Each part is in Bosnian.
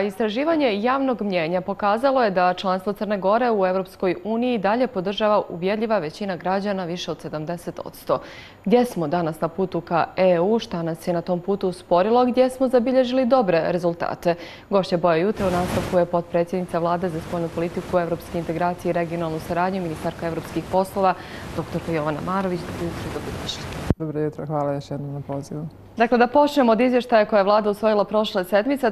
Istraživanje javnog mnjenja pokazalo je da članstvo Crne Gore u Evropskoj uniji dalje podržava uvjedljiva većina građana više od 70%. Gdje smo danas na putu ka EU, šta nas je na tom putu usporilo, gdje smo zabilježili dobre rezultate? Gošće Boja Jutra u nastavku je podpredsjednica vlade za spoljnu politiku Evropske integracije i regionalnu saradnju, ministarka evropskih poslova, dr. Jovana Marović. Dobro jutro, dobro. Dobro jutro, hvala još jednom na pozivu. Dakle, da počnemo od izvještaja koje je vlada usvojila prošle sedmice,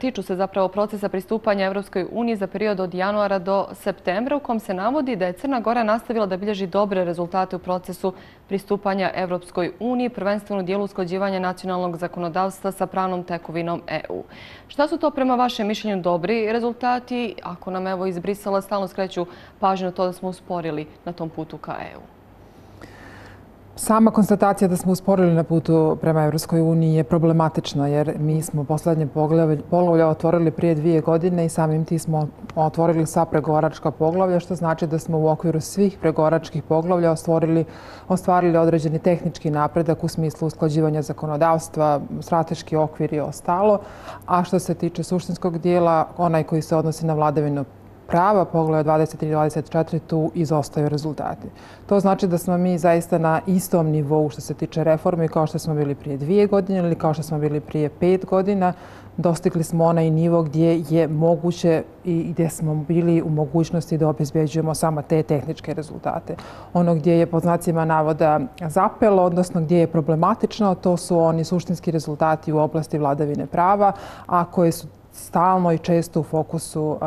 tiču se zapravo procesa pristupanja Evropskoj uniji za period od januara do septembra, u kom se navodi da je Crna Gora nastavila da bilježi dobre rezultate u procesu pristupanja Evropskoj uniji, prvenstveno dijelu uskođivanja nacionalnog zakonodavstva sa pravnom tekovinom EU. Šta su to prema vašem mišljenju dobri rezultati, ako nam evo iz Brisela stalno skreću pažnju to da smo usporili na tom putu ka EU? Sama konstatacija da smo usporili na putu prema Evropskoj uniji je problematična jer mi smo poslednje poglavlja otvorili prije dvije godine i samim ti smo otvorili sva pregovaračka poglavlja, što znači da smo u okviru svih pregovaračkih poglavlja ostvarili određeni tehnički napredak u smislu usklađivanja zakonodavstva, strateški okvir i ostalo. A što se tiče suštinskog dijela, onaj koji se odnosi na vladavinu prava pogleda 23 i 24 tu izostaju rezultati. To znači da smo mi zaista na istom nivou što se tiče reforme kao što smo bili prije dvije godine ili kao što smo bili prije pet godina. Dostigli smo onaj nivo gdje je moguće i gdje smo bili u mogućnosti da obezbeđujemo samo te tehničke rezultate. Ono gdje je po znacima navoda zapelo, odnosno gdje je problematično, to su oni suštinski rezultati u oblasti vladavine prava, a koje su stalno i često u fokusu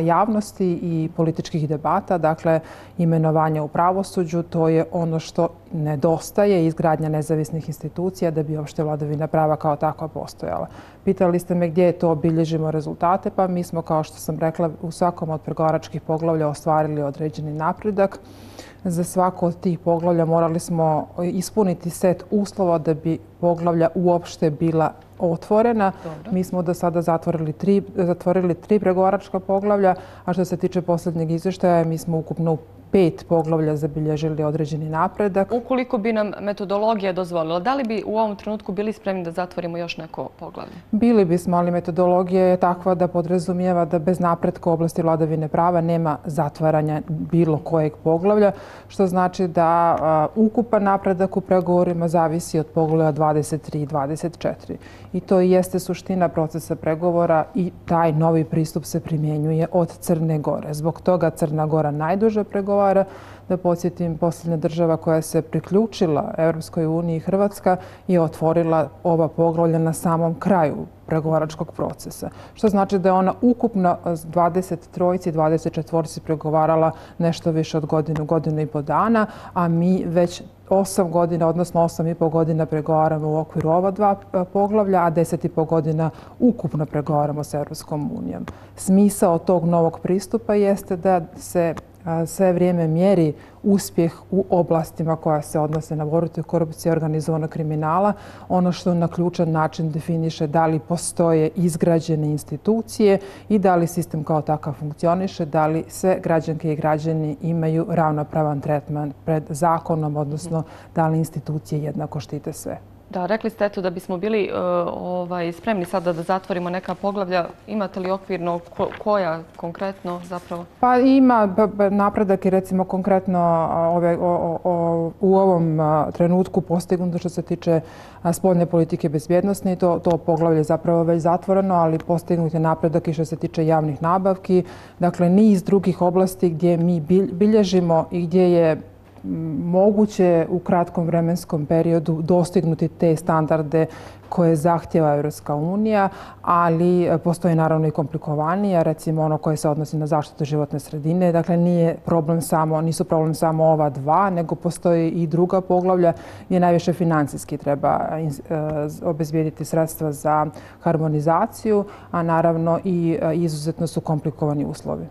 javnosti i političkih debata. Dakle, imenovanje u pravosuđu, to je ono što nedostaje izgradnja nezavisnih institucija da bi uopšte vladavina prava kao takva postojala. Pitali ste me gdje je to obilježimo rezultate, pa mi smo, kao što sam rekla, u svakom od pregovaračkih poglavlja ostvarili određeni napredak. Za svako od tih poglavlja morali smo ispuniti set uslova da bi poglavlja uopšte bila otvorena. Mi smo do sada zatvorili tri, zatvorili tri pregovaračka poglavlja, a što se tiče posljednjeg izvještaja, mi smo ukupno u pet poglavlja zabilježili određeni napredak. Ukoliko bi nam metodologija dozvolila, da li bi u ovom trenutku bili spremni da zatvorimo još neko poglavlje? Bili bismo, ali metodologija je takva da podrazumijeva da bez napretka u oblasti vladavine prava nema zatvaranja bilo kojeg poglavlja, što znači da ukupan napredak u pregovorima zavisi od poglavlja 23 i 24. I to i jeste suština procesa pregovora i taj novi pristup se primjenjuje od Crne Gore. Zbog toga Crna Gora najduže pregovora pregovara. Da podsjetim, posljednja država koja se priključila Evropskoj uniji, Hrvatska, je otvorila ova poglavlja na samom kraju pregovaračkog procesa. Što znači da je ona ukupno 23 i 24 pregovarala nešto više od godinu, godinu i po dana, a mi već 8 godina, odnosno 8 i po godina pregovaramo u okviru ova dva e, poglavlja, a 10 i po godina ukupno pregovaramo s Evropskom unijom. Smisao tog novog pristupa jeste da se sve vrijeme mjeri uspjeh u oblastima koja se odnose na borbu korupcije i organizovanog kriminala. Ono što na ključan način definiše da li postoje izgrađene institucije i da li sistem kao takav funkcioniše, da li sve građanke i građani imaju ravnopravan tretman pred zakonom, odnosno da li institucije jednako štite sve. Da, rekli ste eto da bismo bili e, ovaj, spremni sada da zatvorimo neka poglavlja. Imate li okvirno koja konkretno zapravo? Pa ima napredak i recimo konkretno u ovom trenutku postignuto što se tiče spoljne politike bezbjednostne i to, to poglavlje je zapravo već zatvoreno, ali postignut je napredak i što se tiče javnih nabavki. Dakle, niz drugih oblasti gdje mi bilježimo i gdje je moguće u kratkom vremenskom periodu dostignuti te standarde koje zahtjeva Evropska unija, ali e, postoje naravno i komplikovanija, recimo ono koje se odnosi na zaštitu životne sredine. Dakle, nije problem samo, nisu problem samo ova dva, nego postoji i druga poglavlja gdje najviše financijski treba e, e, obezbijediti sredstva za harmonizaciju, a naravno i izuzetno su komplikovani uslovi.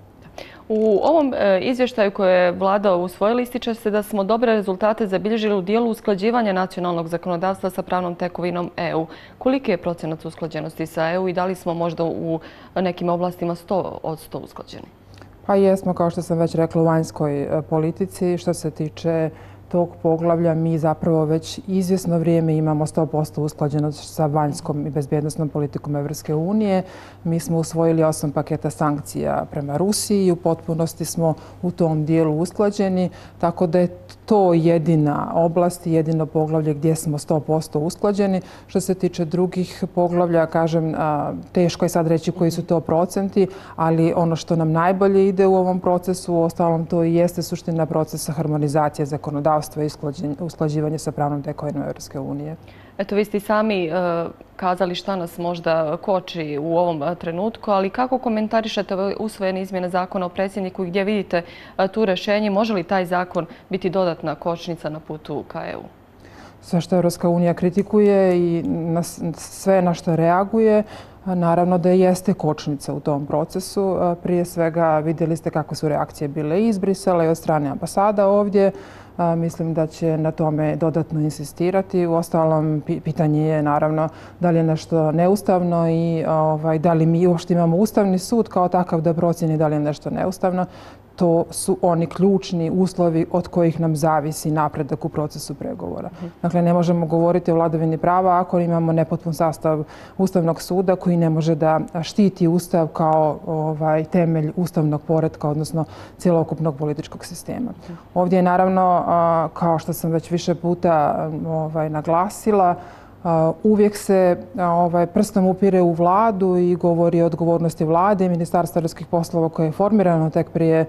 U ovom e, izvještaju koje je vlada usvojila ističe se da smo dobre rezultate zabilježili u dijelu usklađivanja nacionalnog zakonodavstva sa pravnom tekovinom EU. Koliki je procenac usklađenosti sa EU i da li smo možda u nekim oblastima 100 od 100 usklađeni? Pa jesmo, kao što sam već rekla, u vanjskoj e, politici. Što se tiče tog poglavlja mi zapravo već izvjesno vrijeme imamo 100% usklađenost sa vanjskom i bezbjednostnom politikom Evropske unije. Mi smo usvojili osam paketa sankcija prema Rusiji i u potpunosti smo u tom dijelu usklađeni, tako da je to jedina oblast i jedino poglavlje gdje smo 100% usklađeni. Što se tiče drugih poglavlja, kažem, teško je sad reći koji su to procenti, ali ono što nam najbolje ide u ovom procesu, u ostalom to i jeste suština procesa harmonizacije zakonodavstva i usklađivanja sa pravnom tekovinom Evropske unije. Eto, vi ste sami e, kazali šta nas možda koči u ovom e, trenutku, ali kako komentarišete usvojene izmjene zakona o predsjedniku i gdje vidite e, tu rešenje? Može li taj zakon biti dodatna kočnica na putu ka EU? Sve što Evropska unija kritikuje i sve na što reaguje, naravno da jeste kočnica u tom procesu. Prije svega vidjeli ste kako su reakcije bile iz Brisela i od strane ambasada ovdje. Mislim da će na tome dodatno insistirati. U ostalom, pitanje je naravno da li je nešto neustavno i ovaj, da li mi uopšte imamo ustavni sud kao takav da procjeni da li je nešto neustavno to su oni ključni uslovi od kojih nam zavisi napredak u procesu pregovora. Dakle, ne možemo govoriti o vladavini prava ako imamo nepotpun sastav Ustavnog suda koji ne može da štiti Ustav kao ovaj, temelj ustavnog poredka, odnosno cijelokupnog političkog sistema. Ovdje je naravno, kao što sam već više puta ovaj, naglasila, uvijek se ovaj, prstom upire u vladu i govori o odgovornosti vlade i Ministarstva ruskih poslova koje je formirano tek prije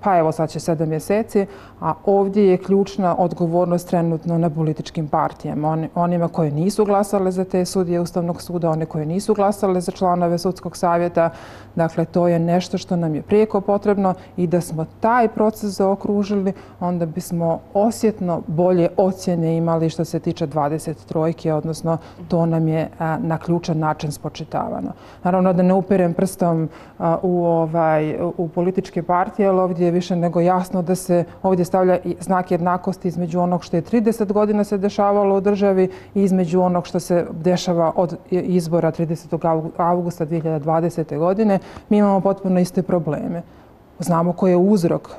pa evo sad će sedam mjeseci, a ovdje je ključna odgovornost trenutno na političkim partijama. Onima koje nisu glasale za te sudije Ustavnog suda, one koje nisu glasale za članove Sudskog savjeta. Dakle, to je nešto što nam je prijeko potrebno i da smo taj proces zaokružili, onda bismo osjetno bolje ocjene imali što se tiče 20 trojke, odnosno to nam je na ključan način spočitavano. Naravno da ne upirem prstom u, ovaj, u političke partije, ali ovdje je više nego jasno da se ovdje stavlja znak jednakosti između onog što je 30 godina se dešavalo u državi i između onog što se dešava od izbora 30. augusta 2020. godine. Mi imamo potpuno iste probleme znamo koji je uzrok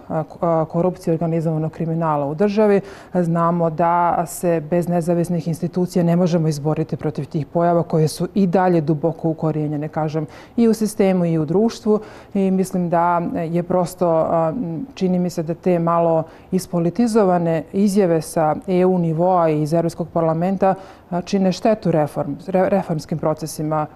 korupcije organizovanog kriminala u državi, znamo da se bez nezavisnih institucija ne možemo izboriti protiv tih pojava koje su i dalje duboko ukorijenjene, kažem, i u sistemu i u društvu. I mislim da je prosto, čini mi se da te malo ispolitizovane izjave sa EU nivoa i iz Europskog parlamenta čine štetu reformskim procesima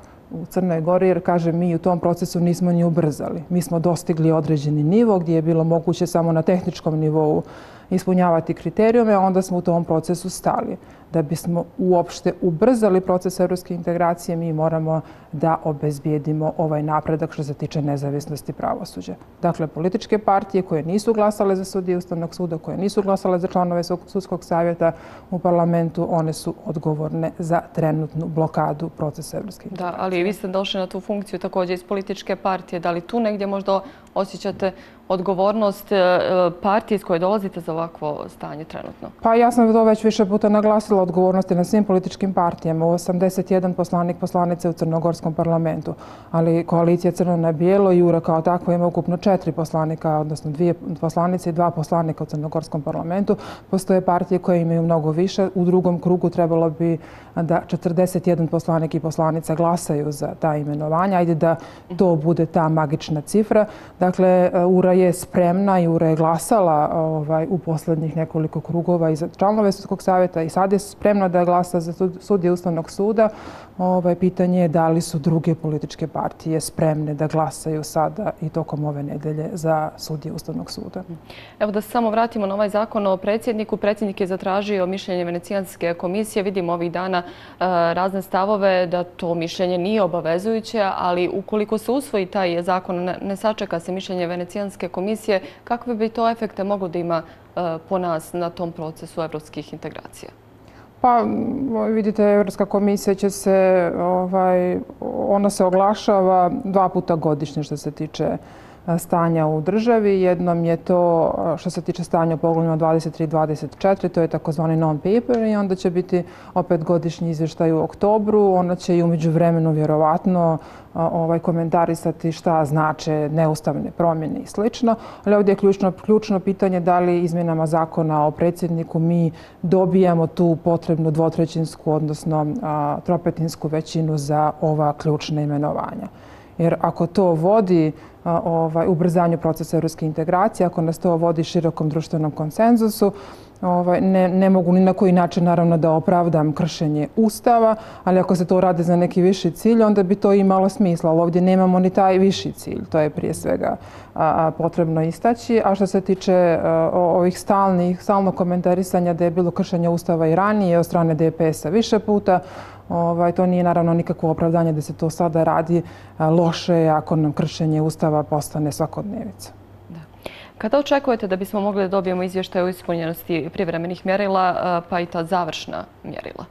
u Crnoj Gori, jer kaže mi u tom procesu nismo ni ubrzali. Mi smo dostigli određeni nivo gdje je bilo moguće samo na tehničkom nivou ispunjavati kriterijume, a onda smo u tom procesu stali da bismo uopšte ubrzali proces evropske integracije, mi moramo da obezbijedimo ovaj napredak što se tiče nezavisnosti pravosuđa. Dakle, političke partije koje nisu glasale za sudije Ustavnog suda, koje nisu glasale za članove Sudskog savjeta u parlamentu, one su odgovorne za trenutnu blokadu procesa evropske integracije. Da, ali vi ste došli na tu funkciju također iz političke partije. Da li tu negdje možda osjećate odgovornost e, partije iz koje dolazite za ovakvo stanje trenutno? Pa ja sam to već više puta naglasila odgovornosti na svim političkim partijama. U 81 poslanik poslanice u Crnogorskom parlamentu. Ali koalicija Crno na bijelo i Jura kao takvo ima ukupno četiri poslanika, odnosno dvije poslanice i dva poslanika u Crnogorskom parlamentu. Postoje partije koje imaju mnogo više. U drugom krugu trebalo bi da 41 poslanik i poslanica glasaju za ta imenovanja. Ajde da to bude ta magična cifra. Dakle, Ura je spremna i Ura je glasala ovaj, u poslednjih nekoliko krugova i za članove Sudskog savjeta i sad je spremna da glasa za sudje Ustavnog suda. Ovaj, pitanje je da li su druge političke partije spremne da glasaju sada i tokom ove nedelje za sudje Ustavnog suda. Evo da se samo vratimo na ovaj zakon o predsjedniku. Predsjednik je zatražio mišljenje Venecijanske komisije. Vidimo ovih dana e, razne stavove da to mišljenje nije obavezujuće, ali ukoliko se usvoji taj zakon, ne sačeka se mišljenje Venecijanske komisije, kakve bi to efekte moglo da ima e, po nas na tom procesu evropskih integracija? Pa vidite, Evropska komisija će se, ovaj, ona se oglašava dva puta godišnje što se tiče stanja u državi. Jednom je to što se tiče stanja u pogledima 23-24, to je takozvani non-paper i onda će biti opet godišnji izvještaj u oktobru. Ona će i umeđu vremenu vjerovatno ovaj, komentarisati šta znače neustavne promjene i sl. Ali ovdje je ključno, ključno pitanje da li izmjenama zakona o predsjedniku mi dobijamo tu potrebnu dvotrećinsku, odnosno tropetinsku većinu za ova ključna imenovanja. Jer ako to vodi ovaj, ubrzanju procesa evropske integracije, ako nas to vodi širokom društvenom konsenzusu, ovaj, ne, ne mogu ni na koji način naravno da opravdam kršenje ustava, ali ako se to radi za neki viši cilj, onda bi to imalo smisla. Ali ovdje nemamo ni taj viši cilj. To je prije svega a, a, potrebno istaći. A što se tiče e, a, ovih stalnih, stalno komentarisanja da je bilo kršenje ustava i ranije od strane DPS-a više puta, Ovaj, to nije naravno nikakvo opravdanje da se to sada radi e, loše ako nam kršenje ustava postane svakodnevica. Kada očekujete da bismo mogli da dobijemo izvještaj o ispunjenosti privremenih mjerila eh, pa i ta završna mjerila?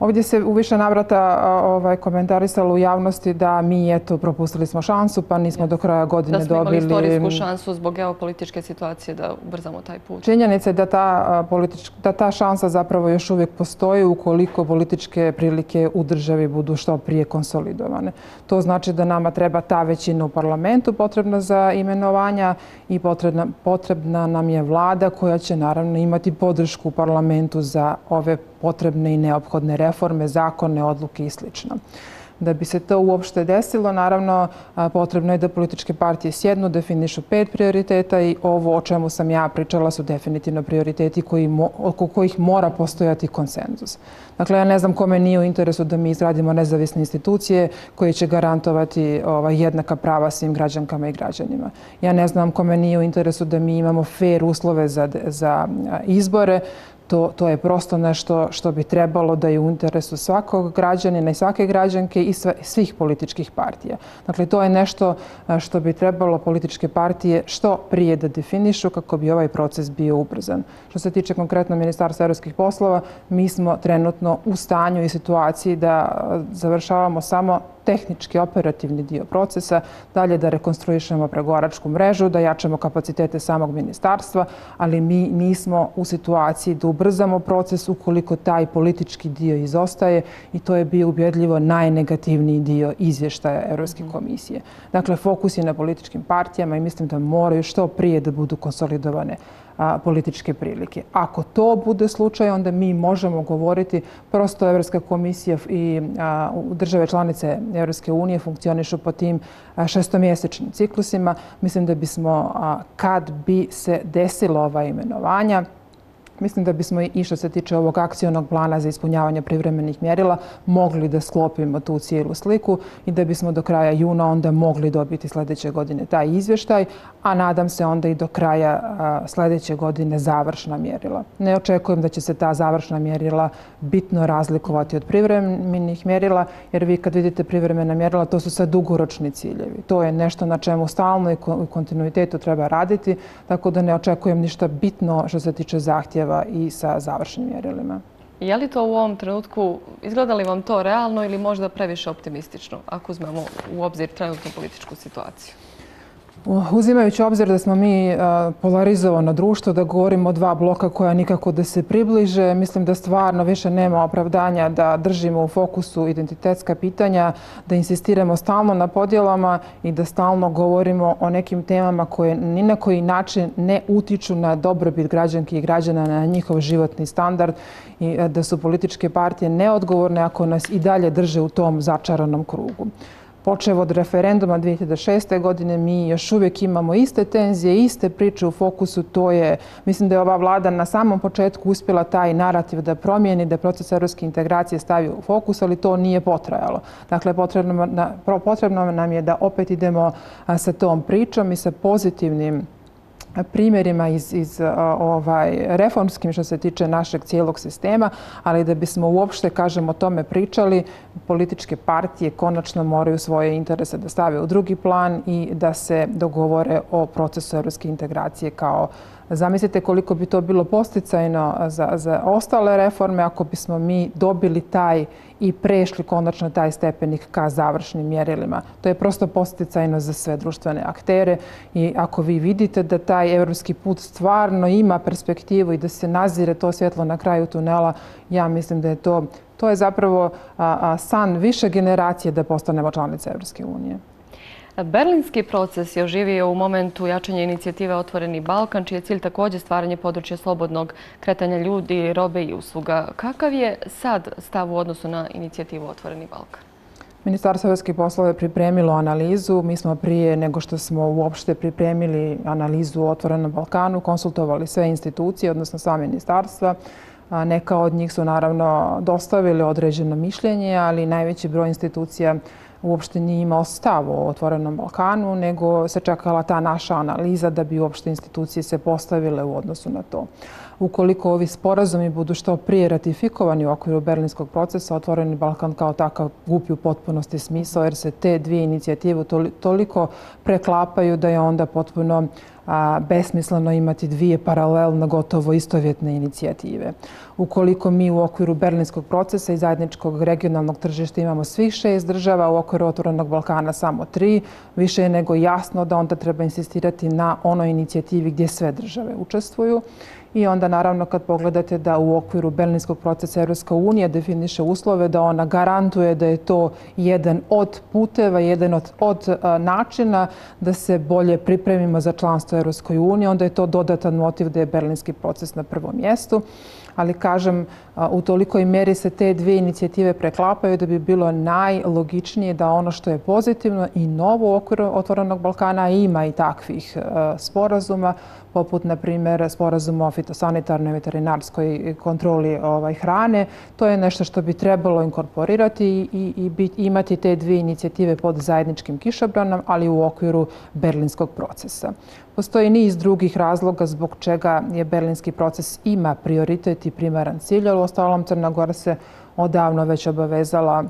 Ovdje se u više navrata ovaj, komentarisalo u javnosti da mi eto propustili smo šansu pa nismo do kraja godine dobili... Da smo imali istorijsku šansu zbog geopolitičke situacije da ubrzamo taj put. Činjenica je da ta, politič, da ta šansa zapravo još uvijek postoji ukoliko političke prilike u državi budu što prije konsolidovane. To znači da nama treba ta većina u parlamentu potrebna za imenovanja i potrebna, potrebna nam je vlada koja će naravno imati podršku u parlamentu za ove potrebne i neophodne reforme, zakone, odluke i sl. Da bi se to uopšte desilo, naravno, potrebno je da političke partije sjednu, definišu pet prioriteta i ovo o čemu sam ja pričala su definitivno prioriteti koji, oko kojih mora postojati konsenzus. Dakle, ja ne znam kome nije u interesu da mi izradimo nezavisne institucije koje će garantovati ovaj, jednaka prava svim građankama i građanima. Ja ne znam kome nije u interesu da mi imamo fair uslove za, za izbore, To, to je prosto nešto što bi trebalo da je u interesu svakog građanina i svake građanke i sve, svih političkih partija. Dakle, to je nešto što bi trebalo političke partije što prije da definišu kako bi ovaj proces bio ubrzan. Što se tiče konkretno Ministarstva evropskih poslova, mi smo trenutno u stanju i situaciji da završavamo samo tehnički operativni dio procesa, dalje da rekonstruišemo pregovaračku mrežu, da jačamo kapacitete samog ministarstva, ali mi nismo u situaciji da ubrzamo proces ukoliko taj politički dio izostaje i to je bio ubjedljivo najnegativniji dio izvještaja Europske komisije. Dakle, fokus je na političkim partijama i mislim da moraju što prije da budu konsolidovane političke prilike. Ako to bude slučaj, onda mi možemo govoriti prosto Evropska komisija i države članice Evropske unije funkcionišu po tim šestomjesečnim ciklusima. Mislim da bismo, kad bi se desilo ova imenovanja, Mislim da bismo i što se tiče ovog akcijonog plana za ispunjavanje privremenih mjerila mogli da sklopimo tu cijelu sliku i da bismo do kraja juna onda mogli dobiti sljedeće godine taj izvještaj, a nadam se onda i do kraja sljedeće godine završna mjerila. Ne očekujem da će se ta završna mjerila bitno razlikovati od privremenih mjerila, jer vi kad vidite privremena mjerila, to su sve dugoročni ciljevi. To je nešto na čemu stalno i kontinuitetu treba raditi, tako da ne očekujem ništa bitno što se tiče zahtjeva ciljeva i sa završenim mjerilima. Je li to u ovom trenutku, izgleda li vam to realno ili možda previše optimistično, ako uzmemo u obzir trenutnu političku situaciju? Uzimajući obzir da smo mi e, polarizovano društvo, da govorimo o dva bloka koja nikako da se približe, mislim da stvarno više nema opravdanja da držimo u fokusu identitetska pitanja, da insistiramo stalno na podjelama i da stalno govorimo o nekim temama koje ni na koji način ne utiču na dobrobit građanki i građana, na njihov životni standard i e, da su političke partije neodgovorne ako nas i dalje drže u tom začaranom krugu. Počevo od referenduma 2006. godine, mi još uvijek imamo iste tenzije, iste priče u fokusu. To je, mislim da je ova vlada na samom početku uspjela taj narativ da promijeni, da proces evropske integracije stavi u fokus, ali to nije potrajalo. Dakle, potrebno, potrebno nam je da opet idemo sa tom pričom i sa pozitivnim primjerima iz, iz ovaj, reformskim što se tiče našeg cijelog sistema, ali da bismo uopšte, kažemo, o tome pričali, političke partije konačno moraju svoje interese da stave u drugi plan i da se dogovore o procesu evropske integracije kao Zamislite koliko bi to bilo posticajno za, za ostale reforme ako bismo mi dobili taj i prešli konačno taj stepenik ka završnim mjerilima. To je prosto posticajno za sve društvene aktere i ako vi vidite da taj evropski put stvarno ima perspektivu i da se nazire to svjetlo na kraju tunela, ja mislim da je to, to je zapravo san više generacije da postanemo članice Evropske unije. Berlinski proces je oživio u momentu jačanja inicijative Otvoreni Balkan, čiji je cilj također stvaranje područja slobodnog kretanja ljudi, robe i usluga. Kakav je sad stav u odnosu na inicijativu Otvoreni Balkan? Ministarstvo evropskih poslova je pripremilo analizu. Mi smo prije nego što smo uopšte pripremili analizu u Otvorenom Balkanu, konsultovali sve institucije, odnosno sva ministarstva. Neka od njih su naravno dostavili određeno mišljenje, ali najveći broj institucija uopšte nije imao stav o Otvorenom Balkanu, nego se čekala ta naša analiza da bi uopšte institucije se postavile u odnosu na to. Ukoliko ovi sporazumi budu što prije ratifikovani u okviru berlinskog procesa, Otvoreni Balkan kao takav gupi u potpunosti smisao, jer se te dvije inicijative toliko preklapaju da je onda potpuno besmisleno imati dvije paralelno gotovo istovjetne inicijative. Ukoliko mi u okviru berlinskog procesa i zajedničkog regionalnog tržišta imamo svih šest država, u okviru Otvorenog Balkana samo tri, više je nego jasno da onda treba insistirati na onoj inicijativi gdje sve države učestvuju. I onda naravno kad pogledate da u okviru berlinskog procesa Evropska unija definiše uslove da ona garantuje da je to jedan od puteva, jedan od, od e, načina da se bolje pripremimo za članstvo Evropskoj uniji, onda je to dodatan motiv da je berlinski proces na prvom mjestu ali kažem, u tolikoj meri se te dve inicijative preklapaju da bi bilo najlogičnije da ono što je pozitivno i novo u okviru Otvorenog Balkana ima i takvih sporazuma, poput, na primjer, sporazuma o fitosanitarnoj veterinarskoj kontroli ovaj, hrane. To je nešto što bi trebalo inkorporirati i, i imati te dvije inicijative pod zajedničkim kišobranom, ali u okviru berlinskog procesa. Postoji niz drugih razloga zbog čega je berlinski proces ima prioritet i primaran cilj, ali u ostalom Crna Gora se odavno već obavezala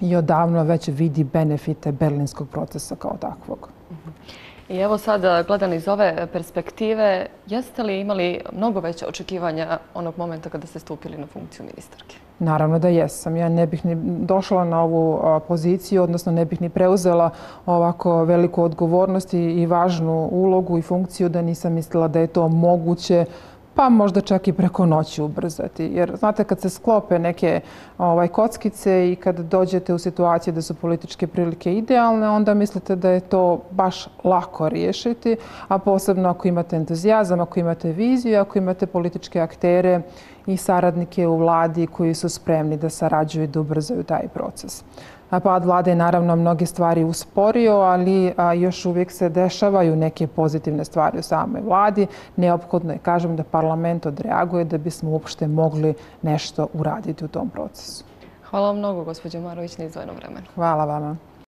i odavno već vidi benefite berlinskog procesa kao takvog. I evo sad, gledan iz ove perspektive, jeste li imali mnogo veće očekivanja onog momenta kada ste stupili na funkciju ministarke? Naravno da jesam. Ja ne bih ni došla na ovu poziciju, odnosno ne bih ni preuzela ovako veliku odgovornost i važnu ulogu i funkciju da nisam mislila da je to moguće pa možda čak i preko noći ubrzati. Jer znate, kad se sklope neke ovaj, kockice i kad dođete u situaciju da su političke prilike idealne, onda mislite da je to baš lako riješiti, a posebno ako imate entuzijazam, ako imate viziju, ako imate političke aktere i saradnike u vladi koji su spremni da sarađuju i da ubrzaju taj proces. Pad vlade je naravno mnoge stvari usporio, ali još uvijek se dešavaju neke pozitivne stvari u samoj vladi. Neophodno je, kažem, da parlament odreaguje da bismo uopšte mogli nešto uraditi u tom procesu. Hvala vam mnogo, gospođo Marović, na izvojeno vremenu. Hvala vama.